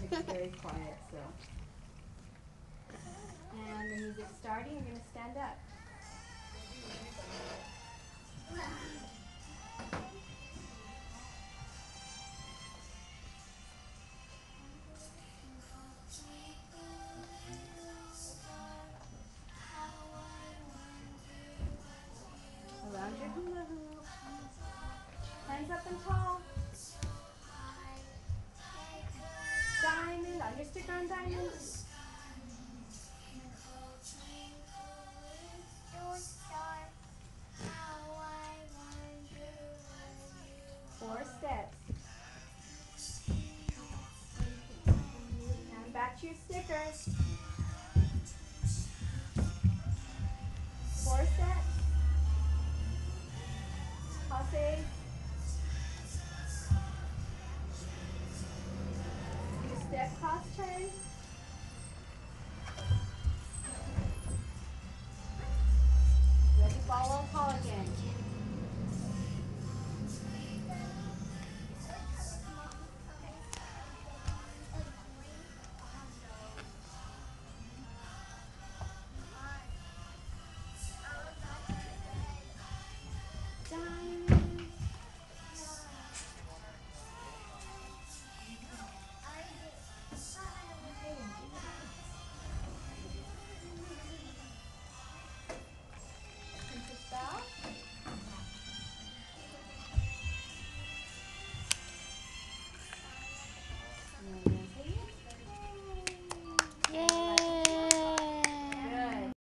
music's very quiet, so. And the music's starting, you're gonna stand up. Around your hula hoop. Hands up and tall. Four steps. Back to your stickers. Four steps. Pause.